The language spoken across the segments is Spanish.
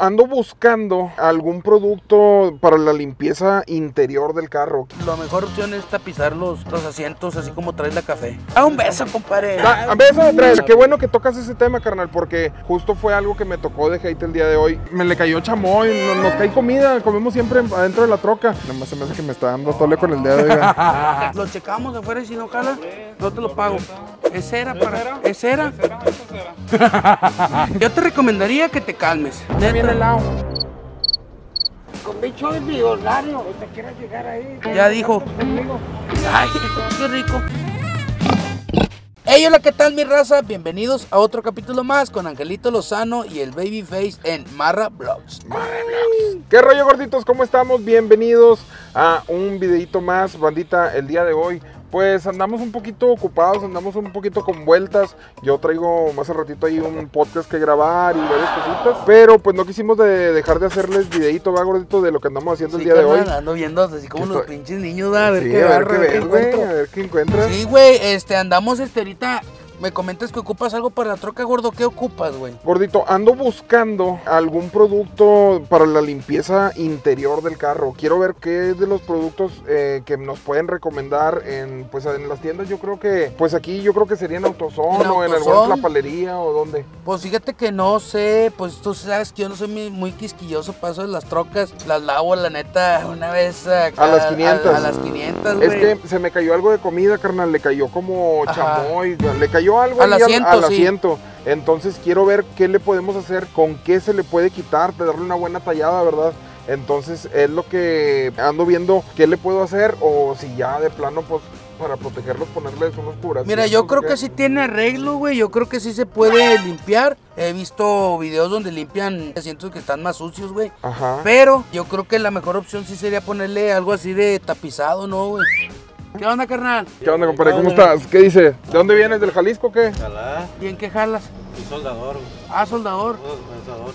ando buscando algún producto para la limpieza interior del carro. La mejor opción es tapizar los, los asientos así como traes la café. A un beso, compadre. Ah, beso de tres. Qué bueno que tocas ese tema, carnal, porque justo fue algo que me tocó de hate el día de hoy. Me le cayó chamoy, nos, nos cae comida, comemos siempre adentro de la troca. Nada más se me hace que me está dando tole con el dedo. Lo checamos afuera y si no jala, no te lo pago. Es cera para. Es cera. Yo te recomendaría que te calmes. Viene helado. Con bicho es millonario, te quieres llegar ahí. Ya dijo. Ay, qué rico. Hey, hola, ¿qué tal mi raza? Bienvenidos a otro capítulo más con Angelito Lozano y el Babyface en Marra Vlogs. ¿Qué rollo gorditos? ¿Cómo estamos? Bienvenidos a un videito más, bandita, el día de hoy. Pues andamos un poquito ocupados, andamos un poquito con vueltas. Yo traigo más al ratito ahí un podcast que grabar y varias cositas. Pero pues no quisimos de dejar de hacerles videito, va gordito, de lo que andamos haciendo el día de hoy. Ando viendo así como los Estoy- pinches niños, a ver Sí, qué a ver agarra, qué a ver qué a ver encuentras. Sí, güey, este, andamos este ahorita. Me comentas que ocupas algo para la troca, gordo. ¿Qué ocupas, güey? Gordito, ando buscando algún producto para la limpieza interior del carro. Quiero ver qué de los productos eh, que nos pueden recomendar en, pues, en las tiendas. Yo creo que, pues aquí yo creo que sería en AutoZone ¿En o en alguna palería o donde. Pues fíjate que no sé, pues tú sabes que yo no soy muy, quisquilloso, paso de las trocas, las lavo la neta una vez acá, A las 500. A, a las 500, Es güey. que se me cayó algo de comida, carnal. Le cayó como Ajá. chamoy. Le cayó algo Al asiento, al, sí. asiento. Entonces quiero ver qué le podemos hacer, con qué se le puede quitar, darle una buena tallada, ¿verdad? Entonces es lo que ando viendo qué le puedo hacer o si ya de plano, pues para protegerlos, ponerles unos curas. Mira, yo creo que sí tiene arreglo, güey. Yo creo que sí se puede limpiar. He visto videos donde limpian asientos que están más sucios, güey. Ajá. Pero yo creo que la mejor opción sí sería ponerle algo así de tapizado, ¿no, güey? ¿Qué onda, carnal? ¿Qué onda, compadre? ¿Cómo estás? ¿Qué dice? ¿De dónde vienes? ¿Del Jalisco o qué? Ojalá, ¿Y en qué jalas? un soldador, güey. Ah, soldador.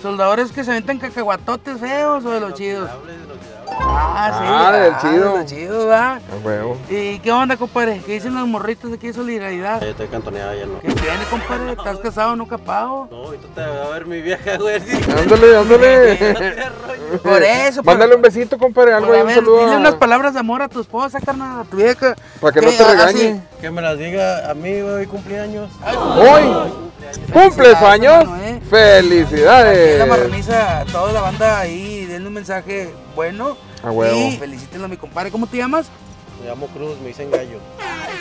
¿Soldadores que se aventan cacahuatotes feos o de los chidos? De lo que hable. Ah, sí. Ah, del ah, chido. de chidos, ¿va? A huevo. ¿Y qué onda, compadre? ¿Qué dicen los morritos aquí de solidaridad? Yo estoy cantoneado ya, ¿no? ¿Qué tiene, compadre? ¿Estás casado, no capado? No, ahorita te va a ver mi vieja, güey. Ándale, ándale. Por eso, por- Mándale un besito, compadre. Algo a un ver, saludo. dile a- unas palabras de amor a tu esposa, carnal, a tu vieja. Para que no ¿Qué? te Ah, regañe. Que me las diga a mí, güey, hoy cumpleaños. Ay, Hoy, ¿cumples años? hermano, ¿eh? Aquí en la ¡Felicidades! marraniza, a toda la banda ahí, denle un mensaje bueno. A huevo. Y felicítenlo a mi compadre. ¿Cómo te llamas? Me llamo Cruz, me dicen gallo.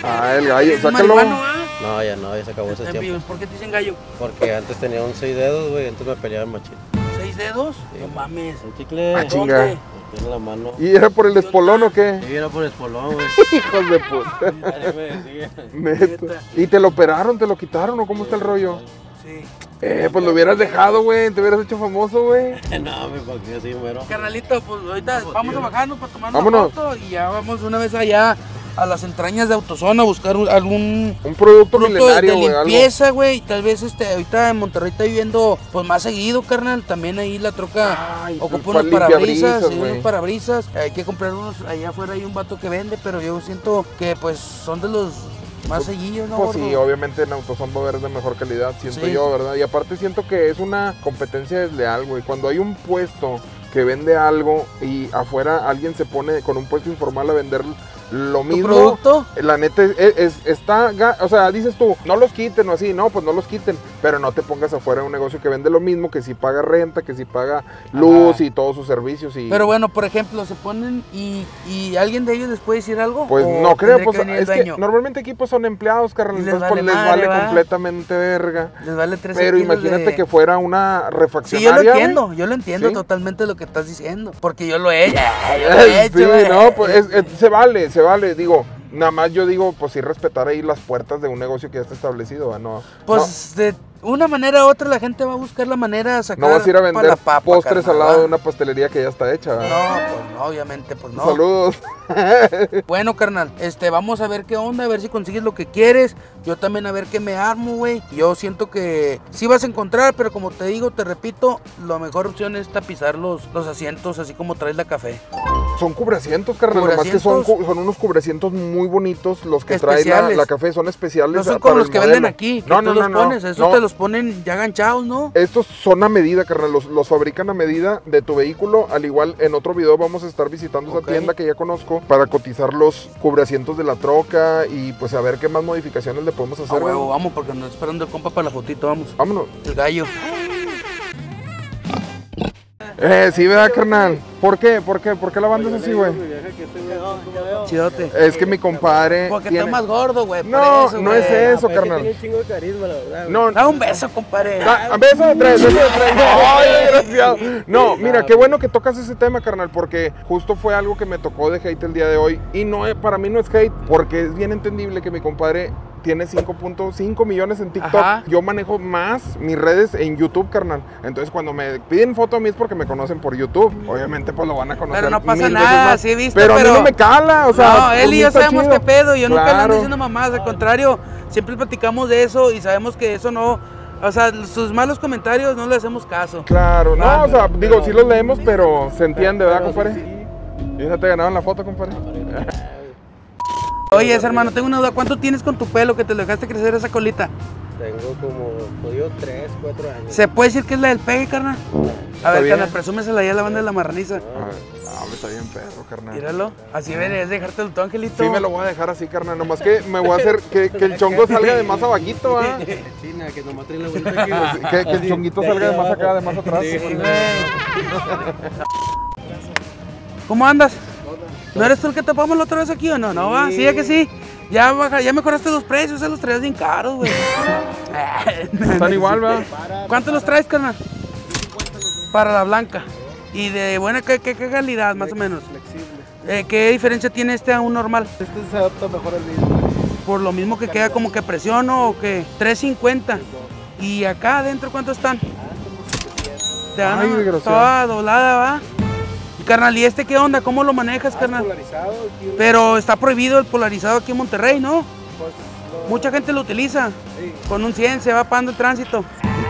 Ah, el gallo, ¿Es sácalo. ah? No, ya no, ya se acabó ese tiempo. ¿Por qué te dicen gallo? Porque antes tenía un seis dedos, güey, antes me peleaban machito. ¿Seis dedos? No mames. Un chicle. Ah, chinga. ¿Dónde? La mano. ¿Y era por el espolón o qué? Sí, era por el espolón, güey. Hijos de puta. ¿Y te lo operaron? ¿Te lo quitaron o cómo está el rollo? Sí. Eh, pues lo hubieras dejado, güey. Te hubieras hecho famoso, güey. No, me porque así, mero. Carnalito, pues ahorita vamos a bajarnos para tomar una foto y ya vamos una vez allá a las entrañas de Autozona a buscar un- algún Un producto, producto de, limpieza, güey. Tal vez este ahorita en Monterrey está viviendo pues más seguido, carnal. También ahí la troca Ay, ocupa pa- unos parabrisas, sí, unos parabrisas. Hay que comprar unos, allá afuera hay un vato que vende, pero yo siento que pues son de los más seguidos, ¿no? Pues sí, obviamente en AutoZone va a haber de mejor calidad, siento Sí. yo, ¿verdad? Y aparte siento que es una competencia desleal, güey. Cuando hay un puesto que vende algo y afuera alguien se pone con un puesto informal a vender lo ¿Tu mismo. producto? La neta es, es- es- está, o sea, dices tú, no los quiten o así, no, pues no los quiten, pero no te pongas afuera un negocio que vende lo mismo, que si paga renta, que si paga luz Ajá. y todos sus servicios y... Pero bueno, por ejemplo, se ponen y, y alguien de ellos les puede decir algo. Pues ¿O no creo, pues que es que normalmente equipos son empleados, carnal, entonces pues, vale les vale ¿va? completamente verga. Les vale 13 Pero imagínate de- que fuera una Sí, yo refaccionaria. lo entiendo, yo lo entiendo ¿Sí? totalmente lo que estás diciendo. Porque yo lo he hecho. yo lo he hecho, Sí, no, pues es- es- se vale, se vale. Digo, nada más yo digo, pues sí respetar ahí las puertas de un negocio que ya está establecido, no. Pues de una manera u otra la gente va a buscar la manera de sacar no, vas a ir a vender papa, postres carnal, al lado de una pastelería que ya está hecha. ¿va? No, pues no, obviamente, pues no. Saludos. Bueno, carnal, este, vamos a ver qué onda, a ver si consigues lo que quieres. Yo también a ver qué me armo, güey. Yo siento que sí vas a encontrar, pero como te digo, te repito, la mejor opción es tapizar los, los asientos así como traes la café. Son cubrecientos, carnal. Nomás que son, son unos cubrecientos muy bonitos los que trae la, café. Son especiales. No son como los que venden aquí, que no, tú no, los no, pones, esos te los los ponen ya ganchados, ¿no? Estos son a medida, carnal, los, los fabrican a medida de tu vehículo. Al igual, en otro video vamos a estar visitando esa tienda que ya conozco para cotizar los cubreasientos de la troca y pues a ver qué más modificaciones le podemos hacer. huevo, güey. vamos, porque nos está esperando el compa para la fotito, vamos. Vámonos. El gallo. Eh, sí, ¿verdad, carnal? ¿Por qué? ¿Por qué? ¿Por qué la banda es así, güey? Chidote. Es que mi compadre. Porque tiene- está más gordo, güey. por No, eso, no es eso, Tiene carnal. un chingo de carisma, la verdad. No, Da un beso, compadre. Ah, beso de tres, beso de tres. Ay, desgraciado. No, mira, qué bueno que tocas ese tema, carnal, porque justo fue algo que me tocó de hate el día de hoy. Y no, eh, para mí no es hate, porque es bien entendible que mi compadre tiene 5.5 millones en TikTok. Ajá. Yo manejo más mis redes en YouTube, carnal. Entonces, cuando me piden foto a mí es porque me conocen por YouTube. Obviamente, pues lo van a conocer. Pero no pasa nada, sí he visto, Pero, a mí no me cala, o sea. no, él y yo sabemos chido. qué pedo. Yo nunca le ando diciendo mamás. Al contrario, siempre platicamos de eso y sabemos que eso no. O sea, sus malos comentarios no le hacemos caso. Claro, no, Ah, o sea, digo, sí los leemos, pero se entiende, ¿verdad, sí, compadre? sí. Y ya te ganaron la foto, compadre. Oye, hermano, tengo una duda. ¿Cuánto tienes con tu pelo que te lo dejaste crecer esa colita? Tengo como, jodido, 3, 4 años. ¿Se puede decir que es la del pegue, carnal? A ver, carnal, presúmesela ya a la banda de la marraniza. Ah, ah, me está bien perro, carnal. Míralo. Así deberías dejártelo tú, Angelito. Sí, me lo voy a dejar así, carnal. Nomás que me voy a hacer que, que el chongo salga de más abajito, ¿ah? China, que nomás trae la vuelta aquí. Que, que el chonguito salga de más acá, de más atrás. Sí. ¿Cómo andas? ¿No eres tú el que topamos la otra vez aquí o no? No, va. Sí, ya que sí. Ya, baja, ya mejoraste los precios, se los traías bien caros, güey. Están igual, ¿verdad? ¿Cuántos los traes, carnal? Para la blanca. ¿Y de buena qué, qué- qué calidad, más o menos? Flexible. Eh, ¿Qué diferencia tiene este a un normal? Este se adapta mejor al mismo. Por lo mismo que queda como que presión o que 350. ¿Y acá adentro cuántos están? Te dan toda doblada, ¿va? Y carnal, ¿y este qué onda? ¿Cómo lo manejas, carnal? Polarizado, Pero está prohibido el polarizado aquí en Monterrey, ¿no? pues, lo- Mucha gente lo utiliza. Sí. Con un 100 se va pagando el tránsito.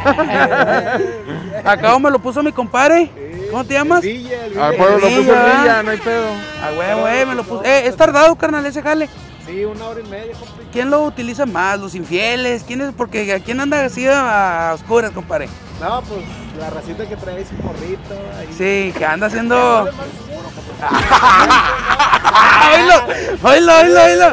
Acá me lo puso mi compadre. ¿Cómo te llamas? Villa, el Ah, pues lo puso. Villa, no hay pedo. Ah, güey, güey, me lo puso. Eh, es tardado, carnal, ese jale. Sí, una hora y media, compadre. ¿Quién lo utiliza más? ¿Los infieles? ¿Quién es? Porque ¿a quién anda así a oscuras, compadre? No, pues la racita que trae su morrito. Ahí. Sí, que anda haciendo. ¡Oílo! ¡Oílo, oílo, oílo!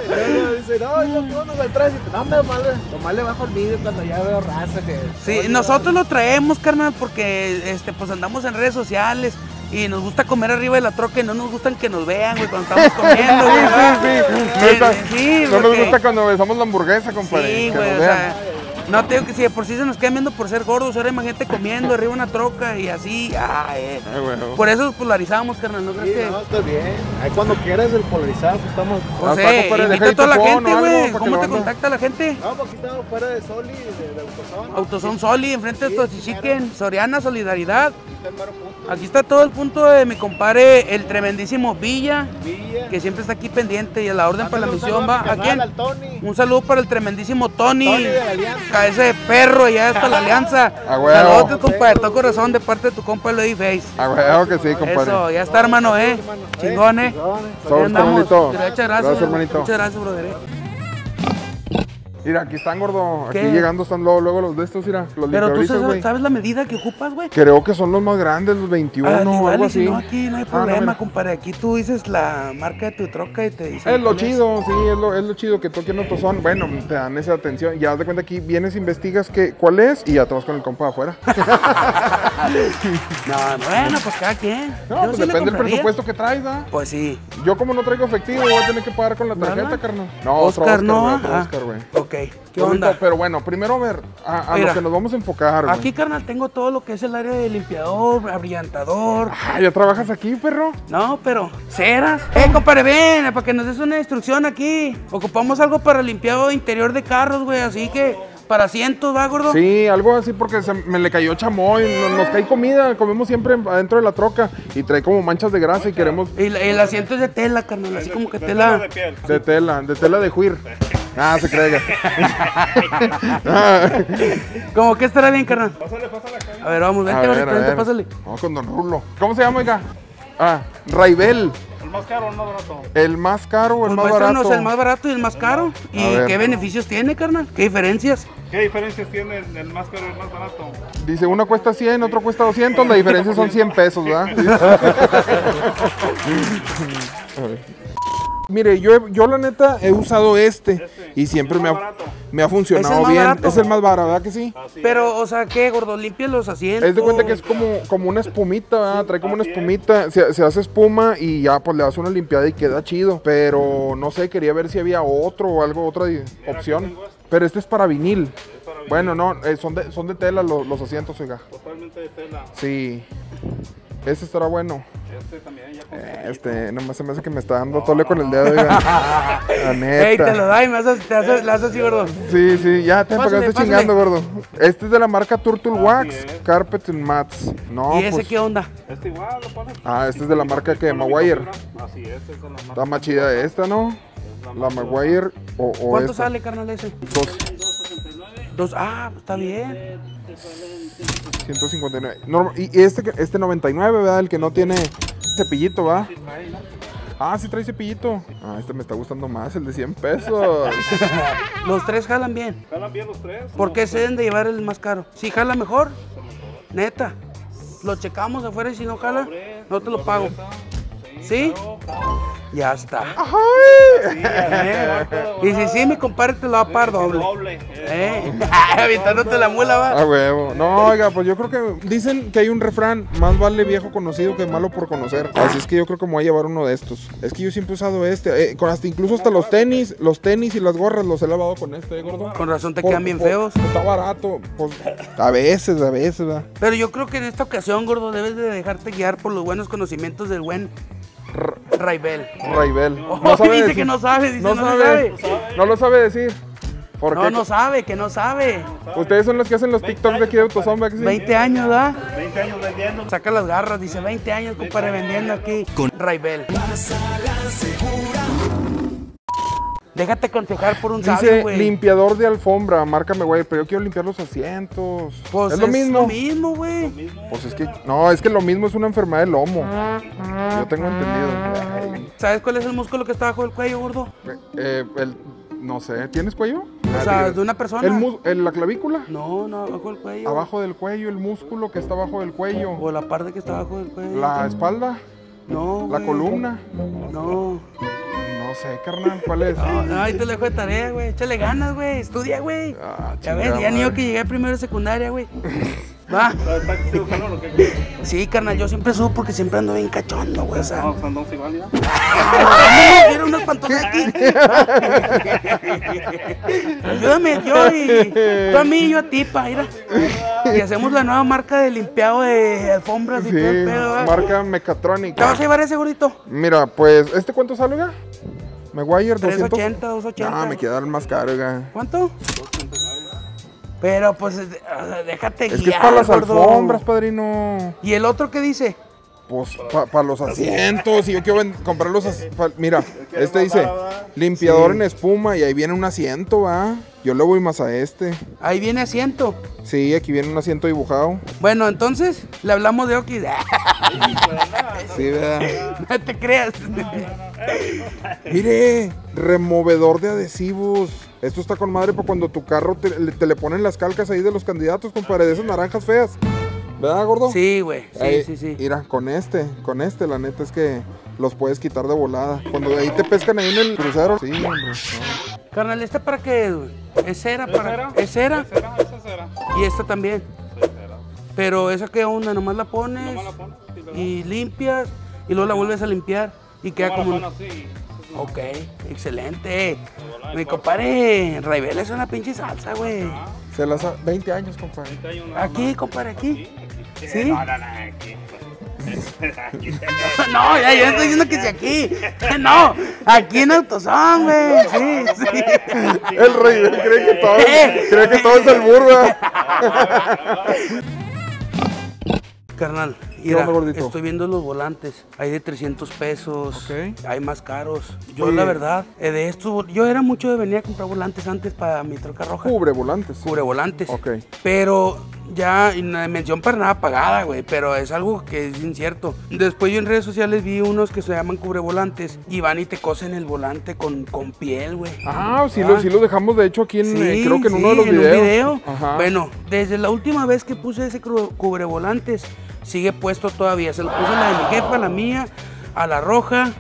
Dice, no, yo pongo al tránsito. No, me nomás, le- bajo el vídeo cuando ya veo raza que. Sí, nosotros lo traemos, carnal, porque este, pues andamos en redes sociales y nos gusta comer arriba de la troca y no nos gustan que nos vean, güey, cuando estamos comiendo, güey. Sí, sí, está- Sí, no nos gusta cuando besamos la hamburguesa, compadre. Sí, güey, o sea, no te digo que si de por sí se nos quedan viendo por ser gordos, ahora imagínate comiendo arriba una troca y así, ay, eh. Ay, güey. Por eso nos polarizamos, carnal, ¿no Sí, crees que? no, está bien. Ahí cuando quieras el polarizado, pues estamos. No Ah, sé, deja invita a toda la gente, güey. ¿Cómo te contacta la gente? No, pues aquí estamos fuera de Soli, de, de Autozón. Autoson Soli, enfrente de Sí, Tochichiquen, Soriana, Solidaridad. Aquí está el mero punto. Aquí está todo el punto de mi compadre, el tremendísimo Villa, Villa. que siempre está aquí pendiente y a la orden para la Mándale misión va. ¿A quién? Al Tony. Un saludo para el tremendísimo Tony. Tony de la De perro, ya hasta la alianza. A huevo. Saludos, compadre, todo corazón de parte de tu compa Lady Face. Güey, que sí, compadre. Eso, ya está, hermano, eh. hermano. Chingón, eh. Eh. Muchas gracias. Gracias, hermanito. Muchas gracias, brother. Mira, aquí están, gordo. Aquí ¿Qué? llegando están luego, luego los de estos, mira. Los Pero tú sabes, sabes la medida que ocupas, güey. Creo que son los más grandes, los 21 Ah, o algo vale, así. si no, aquí no hay Ah, no, problema, compadre. Aquí tú dices la marca de tu troca y te dicen. Es lo chido, sí, es lo, es lo chido que toquen otros son. Bueno, te dan esa atención. Ya haz de cuenta aquí, vienes, investigas qué, cuál es y ya te vas con el compa afuera. No, bueno, pues cada quien. No, Yo pues sí depende del presupuesto que traes, ¿ah? Pues sí. Yo como no traigo efectivo, voy a tener que pagar con la tarjeta, ¿Verdad? carnal. No, otro Oscar, no. güey, otro ah, Oscar, güey. Ok. ¿Qué Ahorita, onda? Pero bueno, primero a ver, a, a Mira. lo que nos vamos a enfocar, güey. Aquí, carnal, tengo todo lo que es el área de limpiador, abrillantador. Ah, ¿ya trabajas aquí, perro? No, pero ceras. Eh, compadre, ven, para que nos des una instrucción aquí. Ocupamos algo para limpiado interior de carros, güey, así que para asientos, ¿va, gordo? Sí, algo así porque se me le cayó chamoy, nos, nos cae comida, comemos siempre adentro de la troca y trae como manchas de grasa y queremos Y el asiento es de tela, carnal, así como que tela. de tela, de tela de juir. Ah, se cree. Como que estará bien, carnal. A ver, vamos, a vente, ver, a vente, ver. pásale. Vamos con Don Rulo. ¿Cómo se llama, oiga? Ah, Raibel. más caro o el más barato? ¿El más caro o el Pues más barato? el más barato y el más caro. ¿Y A ver. qué beneficios tiene, carnal? ¿Qué diferencias? ¿Qué diferencias tiene el, el más caro y el más barato? Dice, uno cuesta 100, otro cuesta 200, la diferencia son 100 pesos, ¿verdad? Mire, yo, he- yo la neta he usado este y siempre ¿El me ha, me ha funcionado ¿Es el más bien. barato? Es el más barato, ¿verdad que sí? Así Pero, o sea, ¿qué, gordo? Limpia los asientos. Es de cuenta que es como, como una espumita, ¿verdad? Trae como una espumita, se, se hace espuma y ya pues le das una limpiada y queda chido. Pero no sé, quería ver si había otro o algo, otra opción. Pero este es para vinil. Bueno, no, eh, son, de, son de tela los, los asientos, oiga. Totalmente de tela. Sí. Este estará bueno. Este también ya con... Eh, Este, nomás se me hace que me está dando tole con el dedo. La Ey, te lo da y me haces, te haces, le haces así, gordo. Sí, sí, ya te Pásale, pagaste pásale. chingando, gordo. Este es de la marca Turtle Wax. Carpet and Mats. No, ¿Y ese pues- qué onda? Este igual lo pones. Ah, este es de la marca que Maguire. Así es, la más Está más chida esta, ¿no? La Maguire o, o ¿Cuánto esta. sale, carnal, ese? Dos, Ah, está bien. 159. Norma- y y este, este 99, ¿verdad? El que no tiene cepillito, ¿va? Ah, sí trae cepillito. Ah, este me está gustando más, el de 100 pesos. Los tres jalan bien. ¿Jalan bien los tres? ¿Por qué se deben de llevar el más caro? Si jala mejor, neta. Lo checamos afuera y si no jala, no te lo pago. ¿Sí? Ya está. Eh, Y si sí, mi compadre te lo va a pagar doble. Doble. ¿Eh? Aventándote la mula, va. Ah, huevo. No, oiga, pues yo creo que dicen que hay un refrán, más vale viejo conocido que malo por conocer. Así es que yo creo que me voy a llevar uno de estos. Es que yo siempre he usado este, eh, con hasta incluso hasta los tenis, los tenis y las gorras los he lavado con este, ¿eh, gordo? Con razón te Por- quedan bien por- feos. Está barato, pues a veces, a veces, ¿verdad? Pero yo creo que en esta ocasión, gordo, debes de dejarte guiar por los buenos conocimientos del buen Raibel. Raibel. Oh, dice que no sabe, dice no, no sabe. sabe. No lo sabe decir. ¿Por No, qué? no sabe, que no sabe. Ustedes son los que hacen los TikToks de aquí de Autosombra, ¿que sí? 20 años, ¿da? 20 años vendiendo. Saca las garras, dice 20 años, compadre, vendiendo aquí con Raibel. Déjate aconsejar por un Dice güey. limpiador de alfombra, márcame, güey, pero yo quiero limpiar los asientos. Pues es lo mismo. lo mismo, güey. Pues es que, no, es que lo mismo es una enfermedad del lomo. Yo tengo entendido. Ay, ¿Sabes cuál es el músculo que está bajo el cuello, gordo? eh, el, no sé, ¿tienes cuello? O sea, de una persona. El mus- el- la clavícula. No, no, bajo el cuello. Abajo del cuello, el músculo que está abajo del cuello. O la parte que está abajo del cuello. La espalda, No, la güey. columna. No. No sé, carnal, ¿cuál es? No, no, ahí te lo dejo de tarea, güey. Échale ganas, güey. Estudia, güey. Ah, ya ves, ya ni yo que llegué primero de secundaria, güey. Va. Sí, carnal, yo siempre subo porque siempre ando bien cachondo, güey. O sea, No, son dos igual ya. quiero unos pantalones aquí. Ayúdame, yo y tú a mí y yo a ti, pa, mira. Y hacemos la nueva marca de limpiado de alfombras y Sí, todo el pedo, ¿va? marca ¿Te vas a llevar ese gordito? Mira, pues, ¿este cuánto sale? Maguire, 200. 380, 280. Ah, me queda el más caro, oiga. ¿Cuánto? Pero pues déjate Es que es guiar, para las gordo. alfombras, padrino. ¿Y el otro qué dice? Pues para los asientos. Y yo quiero comprar los as- pa- Mira, este dice limpiador en espuma y ahí viene un asiento, va. Yo le voy más a este. Ahí viene asiento. Sí, aquí viene un asiento dibujado. Bueno, entonces le hablamos de Oki. Sí, ¿verdad? no te creas. Mire, removedor de adhesivos. Esto está con madre para cuando tu carro te, le- te le ponen las calcas ahí de los candidatos, compadre, de esas naranjas feas. ¿Verdad, gordo? Sí, güey. Sí, Ahí, sí, sí. Mira, con este, con este, la neta es que los puedes quitar de volada. Cuando de ahí te pescan ahí en el crucero. Sí, hombre. no. Carnal, ¿esta para qué es, güey? ¿Es cera? Para... cera? ¿Es cera? ¿Esa será? Y esta también. Sí, será. Pero esa qué onda, nomás la pones ¿Cómo la pones? Y limpias y luego la vuelves a limpiar y queda ¿Cómo como... la un- pones así? Ok, excelente. Mi compadre, Raibel es una pinche salsa, güey. Se las ha... 20 años, compadre. Aquí, compadre, aquí. No, no, no, aquí. No, ya, yo estoy diciendo que sí aquí. No, aquí en Autosón, güey. Sí, sí. El rey cree que todo, cree que todo es el burba. Carnal, ¿Qué mira, estoy viendo los volantes. Hay de 300 pesos, hay más caros. Yo, Oye. la verdad, eh, de estos, yo era mucho de venir a comprar volantes antes para mi troca roja. Cubre volantes. Cubre volantes. Ok. Pero ya, y mención para nada pagada, güey, pero es algo que es incierto. Después yo en redes sociales vi unos que se llaman cubrevolantes y van y te cosen el volante con, con piel, güey. Ah, sí, Lo, sí lo dejamos de hecho aquí en, Sí, eh, creo que en sí, uno de los en videos. un video. Ajá. Bueno, desde la última vez que puse ese cubrevolantes, sigue puesto todavía. Se lo puse a la de mi jefa, a la mía, a la roja.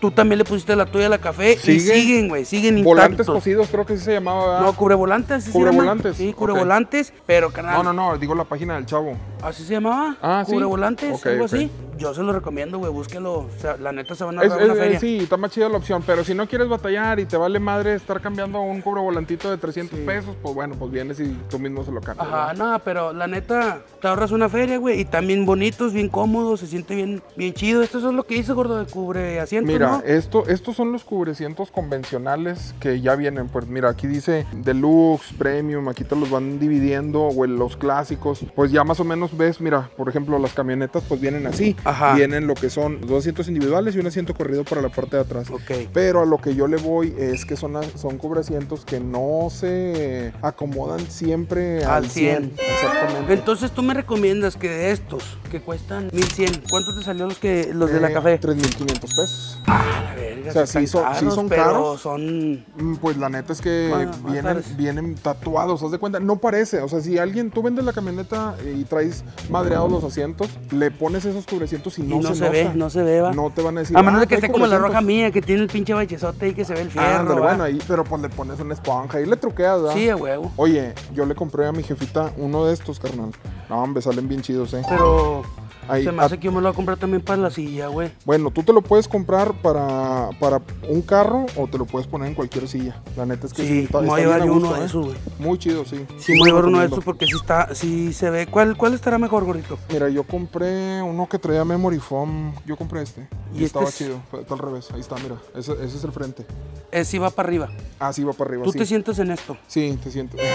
Tú también le pusiste la tuya a la café. Y ¿Sigue? siguen, güey, siguen Volantes intactos. cosidos, creo que sí se llamaba. ¿verdad? No, cubrevolantes, llama. Cubrevolantes, Sí, cubrevolantes, pero canal. no, no, no, digo la página del chavo. ¿Así se llamaba? Ah, sí. Cubrevolantes, Ok, algo así. Yo se lo recomiendo, güey, búsquelo. O sea, la neta se van a ahorrar una es- feria. sí, está más chida la opción, pero si no quieres batallar y te vale madre estar cambiando un cubrevolantito de 300 pesos, pues bueno, pues vienes y tú mismo se lo cambias. Ajá, no, pero la neta, te ahorras una feria, güey, y también bonitos, bien cómodos, se siente bien, bien chido. Esto es lo que dice gordo de cubre asiento, Mira, esto, estos son los cubrecientos convencionales que ya vienen. Pues mira, aquí dice Deluxe, Premium, aquí te los van dividiendo, o en los clásicos. Pues ya más o menos ves, mira, por ejemplo, las camionetas pues vienen así. Ajá. Vienen lo que son dos asientos individuales y un asiento corrido para la parte de atrás. Ok. Pero a lo que yo le voy es que son, son cubrecientos que no se acomodan siempre al, Al 100. 100. Exactamente. Entonces tú me recomiendas que de estos, que cuestan 1100, ¿cuánto te salió los que los de la Eh, café? 3.500 pesos. Ah, la verga, o sea, sí son- sí son pero caros. son... Mm, Pues la neta es que más vienen, caros. vienen tatuados, haz de cuenta, no parece, o sea, si alguien, tú vendes la camioneta y traes madreados los asientos, le pones esos cubrecientos y Y no, no, se, se, ve, no se ve, va. No te van a decir. a menos "Ah, de que trae esté como la roja cubrecientos". mía, que tiene el pinche bachezote y que se ve el fierro, Ándale, va. bueno, ahí, pero pues le pones una esponja y le truqueas, ¿verdad? Sí, a huevo. Oye, yo le compré a mi jefita uno de estos, carnal. No, hombre, salen bien chidos, eh. Pero Ahí, se me a- hace que yo me lo voy a comprar también para la silla, güey. Bueno, tú te lo puedes comprar para, para un carro o te lo puedes poner en cualquier silla. La neta es que Sí, está, voy a llevar uno gusto, de ¿eh? esos, güey. Muy chido, sí. Sí, me voy a llevar uno de estos porque sí está, sí se ve. ¿Cuál, cuál estará mejor, gordito? Mira, yo compré uno que traía memory foam. Yo compré este. ¿Y Y, este estaba es? chido. Está al revés. Ahí está, mira. Ese, ese es el frente. Ese sí va para arriba. Ah, sí, va para arriba. Tú sí. te sientes en esto. Sí, te siento.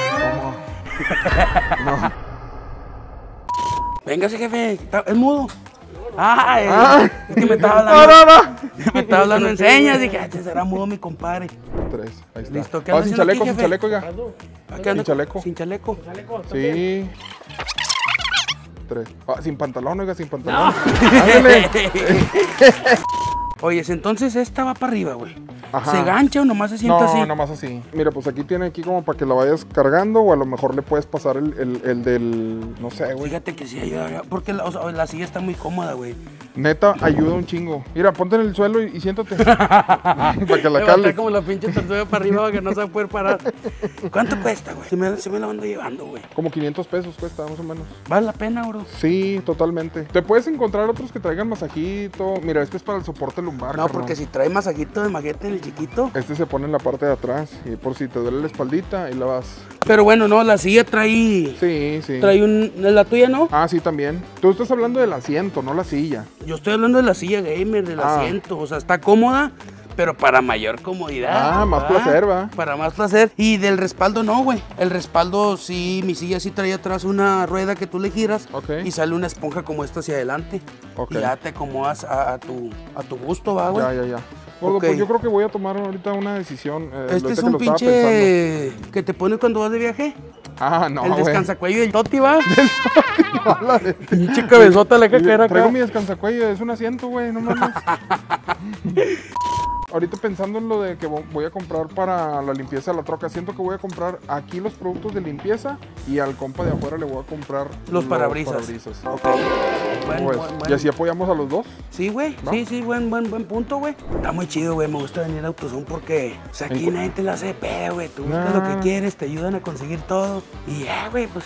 No. Véngase, jefe. está- Es mudo. Ah, es, Ah. es que me estaba No, hablando. no, no. Me estaba hablando en señas. Dije, este será mudo mi compadre. Tres. Ahí está. Listo, ¿qué Ah, sin aquí, chaleco, sin chaleco, oiga. Ah, ¿qué anda? Sin chaleco. Sin chaleco. Sí. Tres. Ah, sin pantalón, oiga, sin pantalón. Ándale. Oye, entonces esta va para arriba, güey. Ajá. ¿Se gancha o nomás se sienta No, así? nomás así. Mira, pues aquí tiene aquí como para que la vayas cargando o a lo mejor le puedes pasar el, el, el del, no sé, güey. Fíjate que sí ayuda, porque la, o sea, la silla está muy cómoda, güey. Neta, ayuda un chingo. Mira, ponte en el suelo y, y siéntate. para que la cales. como la pinche tortuga para arriba que no se va a poder parar. ¿Cuánto cuesta, güey? Se me, se me la ando llevando, güey. Como 500 pesos cuesta, más o menos. ¿Vale la pena, bro? Sí, totalmente. Te puedes encontrar otros que traigan masajito. Mira, este es para el soporte lumbar. No, carnal. porque si trae masajito de maguete en el chiquito. Este se pone en la parte de atrás. Y por si te duele la espaldita, ahí la vas. Pero bueno, no, la silla trae. Sí, sí. Trae un. La tuya, ¿no? Ah, sí, también. Tú estás hablando del asiento, no la silla. Yo estoy hablando de la silla gamer, del Ah. asiento. O sea, está cómoda, pero para mayor comodidad. Ah, más ¿va? placer, ¿va? Para más placer. Y del respaldo no, güey. El respaldo sí, mi silla sí trae atrás una rueda que tú le giras Ok. y sale una esponja como esta hacia adelante. Ok. Y ya te acomodas a, a tu, a tu gusto, va, güey. Ya, ya, ya. Gordo, pues yo creo que voy a tomar ahorita una decisión. eh, Este es un pinche que te pones cuando vas de viaje. Ah, no, el descansacuello del Toti, va. De- Pinche cabezota la que era Traigo acá. mi descansacuello, es un asiento, güey, no mames. Ahorita pensando en lo de que vo- voy a comprar para la limpieza de la troca, siento que voy a comprar aquí los productos de limpieza y al compa de afuera le voy a comprar Los parabrisas. parabrisas. Ok. ¿Cómo Buen, buen, Y así apoyamos a los dos. Sí, güey. ¿No? Sí, sí, buen, buen, buen punto, güey. Está muy chido, güey. Me gusta venir a AutoZone porque o sea, aquí nadie te la hace de pedo, güey. Tú buscas lo que quieres, te ayudan a conseguir todo. Y ya, güey, pues.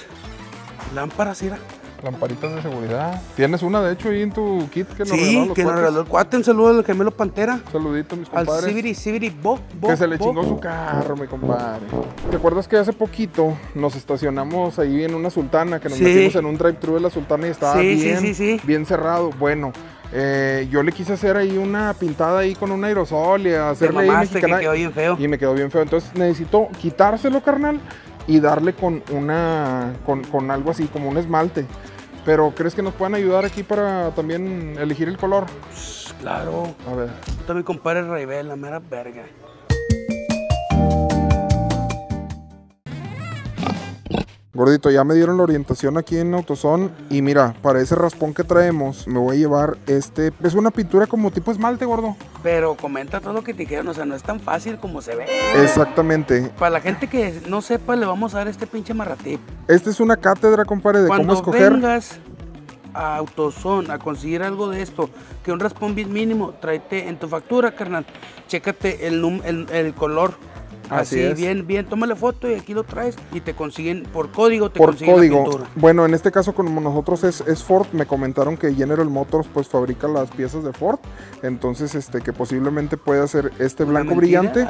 Lámparas, mira. Lamparitas de seguridad. Tienes una, de hecho, ahí en tu kit que nos Sí, regalaron los que nos regaló el cuate. Un saludo al gemelo Pantera. Saludito, mis Al compadres. Sibiri, Sibiri, Bo, Bo. Que se le chingó su carro, mi compadre. ¿Te acuerdas que hace poquito nos estacionamos ahí en una sultana? Que nos Sí. metimos en un drive-thru de la sultana y estaba Sí, sí, bien, sí, sí. bien cerrado. Bueno, eh, yo le quise hacer ahí una pintada ahí con un aerosol y hacerle ahí mamaste, mexicana. que quedó bien feo. Y me quedó bien feo. Entonces necesito quitárselo, carnal, y darle con una. con, con algo así, como un esmalte. Pero ¿crees que nos puedan ayudar aquí para también elegir el color? Claro. A ver. Está mi compadre Raibel, la mera verga. Gordito, ya me dieron la orientación aquí en AutoZone y mira, para ese raspón que traemos me voy a llevar este, es una pintura como tipo esmalte, gordo. Pero comenta todo lo que te dijeron, o sea, no es tan fácil como se ve. Exactamente. Para la gente que no sepa, le vamos a dar este pinche marratip. Esta es una cátedra, compadre, de Cuando cómo escoger. vengas a AutoZone a conseguir algo de esto, que un raspón mínimo, tráete en tu factura, carnal, chécate el, el, el color. Así Así, es. bien, bien, tómale foto y aquí lo traes y te consiguen, por código te Por consiguen la código. pintura. Bueno, en este caso, como nosotros es, es Ford, me comentaron que General Motors pues fabrica las piezas de Ford. Entonces, este, que posiblemente puede ser este blanco brillante.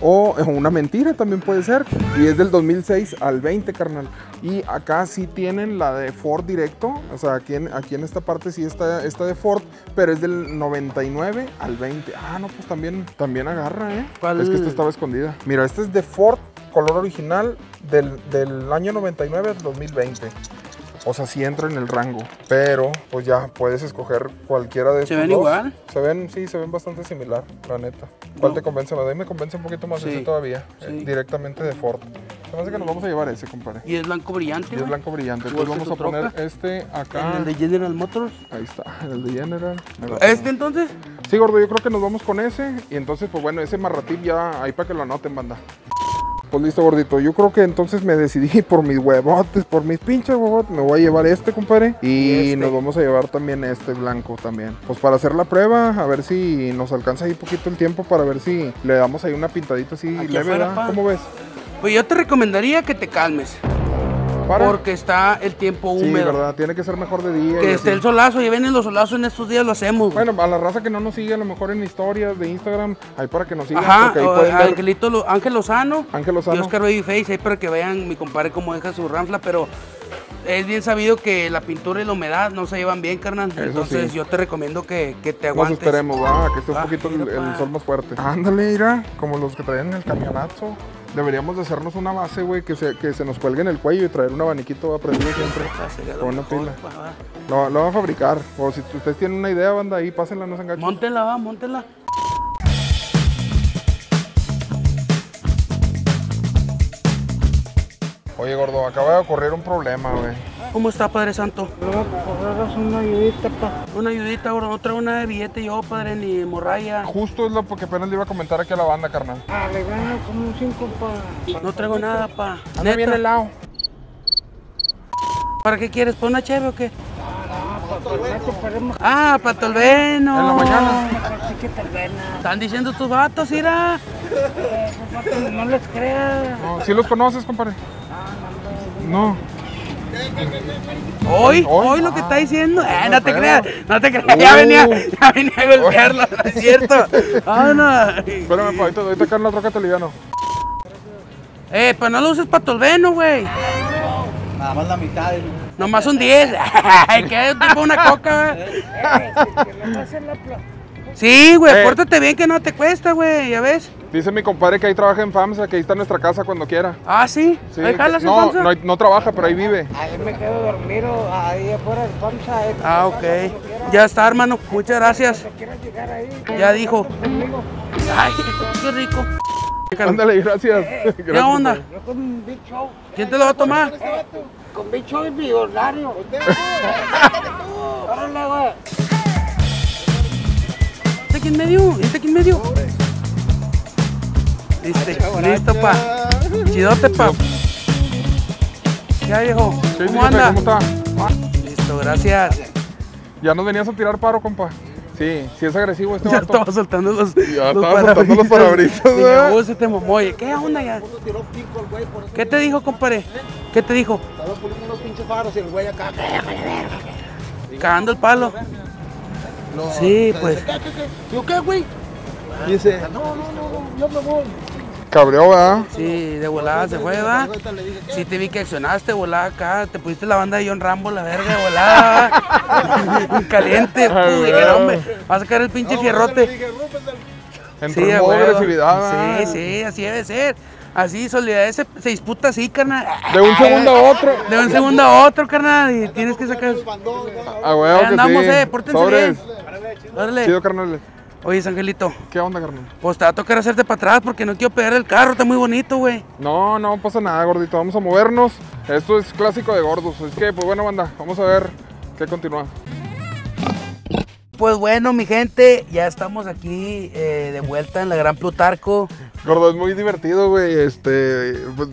O una mentira también puede ser. Y es del 2006 al 20, carnal. Y acá sí tienen la de Ford directo. O sea, aquí en, aquí en esta parte sí está, está de Ford. Pero es del 99 al 20. Ah, no, pues también, también agarra, ¿eh? ¿Cuál? Es que esta estaba escondida. Mira, este es de Ford, color original del, del año 99 al 2020. O sea, sí entra en el rango. Pero, pues ya puedes escoger cualquiera de ¿Se estos ven dos. igual? Se ven, sí, se ven bastante similar, la neta. ¿Cuál No. te convence más? A mí me convence un poquito más Sí. ese todavía. eh, directamente de Ford. Se me hace que nos vamos a llevar ese, compadre. Y es blanco brillante, Y es blanco brillante. Entonces vamos a poner troca. este acá. En el de General Motors. Ahí está, el de General. ¿Este entonces? Sí, gordo, yo creo que nos vamos con ese. Y entonces, pues bueno, ese marratip ya ahí para que lo anoten, banda. Pues listo, gordito. Yo creo que entonces me decidí por mis huevotes, por mis pinches huevotes. Me voy a llevar este, compadre. Y, este. nos vamos a llevar también este blanco también. Pues para hacer la prueba, a ver si nos alcanza ahí poquito el tiempo para ver si le damos ahí una pintadita así Aquí leve, afuera. ¿Cómo ves? Pues yo te recomendaría que te calmes. Para. Porque está el tiempo sí, húmedo. verdad, tiene que ser mejor de día. y que así. esté el solazo, y vienen los solazos en estos días, lo hacemos. Bueno, a la raza que no nos sigue a lo mejor en historias de Instagram, ahí para que nos sigan. Ajá, ahí o pueden ver Angelito, Lo- Ángel Lozano. Ángel Y Lozano. Oscar Babyface, ahí para que vean mi compadre cómo deja su ranfla, pero es bien sabido que la pintura y la humedad no se llevan bien, carnal. Eso Entonces sí. yo te recomiendo que, que te Nos aguantes. esperemos, va, que esté un Ah, poquito el, mira, el pa. sol más fuerte. Ándale, mira, como los que traen en el camionazo. Deberíamos de hacernos una base, güey, que se, que se nos cuelgue en el cuello y traer un abaniquito prendido siempre. Con una pila. Lo, lo van a fabricar. O si ustedes tienen una idea, banda, ahí pásenla, no se enganchen. Móntela, va, móntela. Oye, gordo, acaba de ocurrir un problema, güey. ¿Cómo está, Padre Santo? Pues, una ayudita, pa. Una ayudita, ahora traigo nada de billete yo, padre, ni morralla. Justo es lo que apenas le iba a comentar aquí a la banda, carnal. Ah, le gano como un cinco, pa. No traigo nada, pa. Anda bien helado. ¿Para qué quieres? ¿Para una cheve o qué? Podemos- Ah, para Tolveno. En la mañana. Están diciendo tus vatos, mira. Pues, No les creas. No, ¿Sí los conoces, compadre? No. Hoy, Hoy. lo que Ah, está diciendo. Eh, no no te creas, no te creas. Ya Uh. venía, ya venía a golpearlo, no es cierto. Vámonos. Espérame, pa, ahorita, ahorita en la troca te liviano. Eh, pues no lo uses para Tolveno, güey. Nada más la mitad. Nomás un 10. ¿Qué? Tipo una coca, güey. Eh, que pla- Sí, güey, Eh. pórtate bien que no te cuesta, güey, ya ves. Dice mi compadre que ahí trabaja en FAMSA, que ahí está en nuestra casa cuando quiera. Ah, sí. Sí, Ahí jalas en no, Famsa? no, no trabaja, pero ahí vive. Ahí me quedo dormido, ahí afuera del FAMSA. eh, Ah, ok. Ya está, hermano. Muchas gracias. Llegar ahí. Ya dijo. Ay, qué rico. Ándale, gracias. Gracias, ¿Qué onda? Yo con un bicho. ¿Quién te lo va a tomar? Con bicho y millonario. Órale, güey. ¿Este aquí en medio? ¿Este aquí en medio? Listo, listo, pa. Chidote, pa. ¿Qué hay, viejo? ¿Qué dice, ¿Cómo anda? ¿Cómo está? Ah, Listo, gracias. ya nos venías a tirar paro, compa. Sí, sí es agresivo este Ya vato. estaba soltando los. Ya los estaba soltando los parabrisas, Dije. "Oh, se te mamó. Oye, ¿Qué onda ya? ¿Qué te dijo, compadre? ¿Qué te dijo? Estaba poniendo unos pinches faros y el güey acá. Cagando el palo. Sí, pues. ¿Qué, qué, qué? ¿qué, güey? Dice, no, no, no, no, yo me voy. Cabreó, ¿verdad? Sí, de volada se fue, ¿qué? Sí, te vi que accionaste, volada acá. Te pusiste la banda de John Rambo, la verga, volada. Caliente, Ah, pues. No, hombre, va a sacar el pinche No, fierrote. Entró Sí, modo agresividad, ¿verdad? Sí, sí, así debe ser. Así, solidaridad se, se disputa así, carnal. De un segundo a otro. De un segundo a otro, carnal. Y tienes que sacar. El bandón, ya. A huevo que andamos, sí. eh, pórtense Sobres. Órale. Chido, carnal. Oye, Angelito, ¿Qué onda, carnal? pues te va a tocar hacerte para atrás porque no quiero pegar el carro, está muy bonito, güey. No, no pasa nada, gordito. Vamos a movernos. Esto es clásico de gordos. Es que, pues bueno, banda, vamos a ver qué continúa. Pues bueno, mi gente, ya estamos aquí eh, de vuelta en la Gran Plutarco. Gordo, es muy divertido, güey. Este, pues,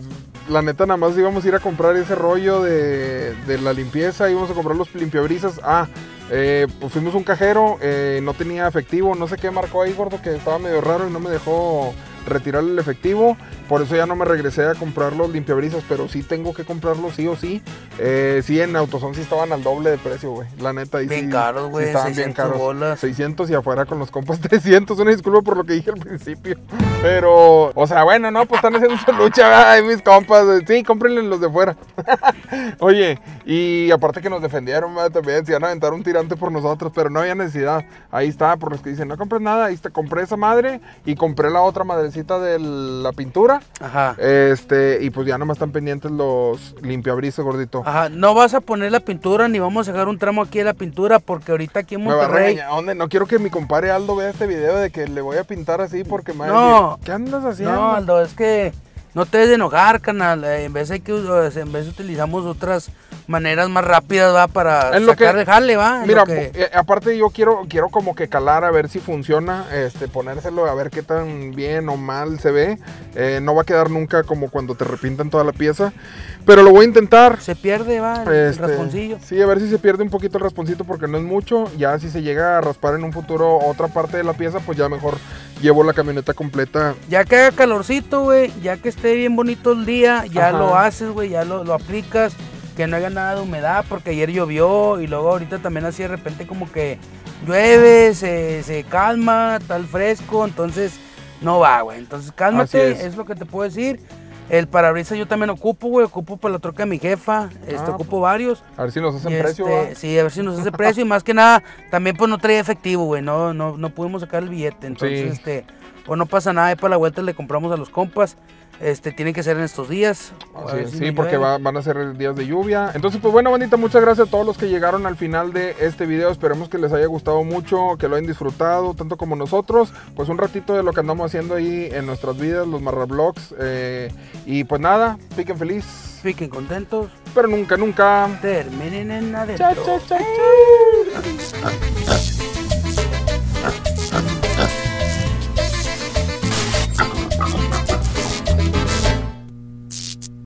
la neta, nada más íbamos a ir a comprar ese rollo de, de la limpieza. Íbamos a comprar los limpiabrisas. Ah, eh, pues fuimos un cajero. eh, no tenía efectivo. No sé qué marcó ahí, gordo, que estaba medio raro y no me dejó retirar el efectivo. Por eso ya no me regresé a comprar los limpiabrisas. Pero sí tengo que comprarlos sí o sí. Eh, sí, en Autoson sí estaban al doble de precio, güey. La neta, ahí Bien sí- caros, sí güey, estaban bien 600 caros. bolas. 600 y afuera con los compas 300. Una disculpa por lo que dije al principio. Pero, o sea, bueno, no, pues están haciendo su lucha. Ahí mis compas. Sí, cómprenle los de fuera. Oye, y aparte que nos defendieron, ¿verdad? También se iban a aventar un tirante por nosotros, pero no había necesidad. Ahí está, por los que dicen, no compres nada. Ahí está, compré esa madre y compré la otra madrecita de la pintura. Ajá. Este, y pues ya nomás están pendientes los limpiabrisas, gordito. Ajá, no vas a poner la pintura ni vamos a dejar un tramo aquí de la pintura porque ahorita aquí en Me va a Monterrey. ¿Dónde? No quiero que mi compadre Aldo vea este video de que le voy a pintar así porque me va a No. decir, ¿qué andas haciendo? No, Aldo, es que no te des de enojar, canal. Eh, En vez hay que en vez utilizamos otras maneras más rápidas, va, para En lo que- sacar el jale, va. en Mira, lo que- eh, aparte yo quiero, quiero como que calar a ver si funciona, este, ponérselo a ver qué tan bien o mal se ve. Eh, no va a quedar nunca como cuando te repintan toda la pieza, pero lo voy a intentar. se pierde, va, el, el Este, rasponcillo. Sí, a ver si se pierde un poquito el rasponcito porque no es mucho. Ya si se llega a raspar en un futuro otra parte de la pieza, pues ya mejor llevo la camioneta completa. Ya que haga calorcito, güey, ya que esté bien bonito el día, ya Ajá. lo haces, güey, ya lo, lo aplicas, que no haya nada de humedad, porque ayer llovió y luego ahorita también así de repente como que llueve, se, se calma, tal fresco, entonces no va, güey. Entonces cálmate, es. es. lo que te puedo decir. El parabrisas yo también ocupo, güey, ocupo para la troca de mi jefa, este, Ah, ocupo varios. A ver si nos hacen Y precio. este, ¿va? sí, a ver si nos hace precio y más que nada, también pues no traía efectivo, güey, no, no, no pudimos sacar el billete, entonces Sí. este, pues no pasa nada, ahí para la vuelta le compramos a los compas, este, tiene que ser en estos días. ver si sí, porque va- van a ser días de lluvia. Entonces, pues bueno, bandita, muchas gracias a todos los que llegaron al final de este video. Esperemos que les haya gustado mucho, que lo hayan disfrutado, tanto como nosotros. Pues un ratito de lo que andamos haciendo ahí en nuestras vidas, los marrablogs. eh, y pues nada, piquen feliz, Fiquen contentos, pero nunca, nunca. terminen en adentro. Cha, cha, cha.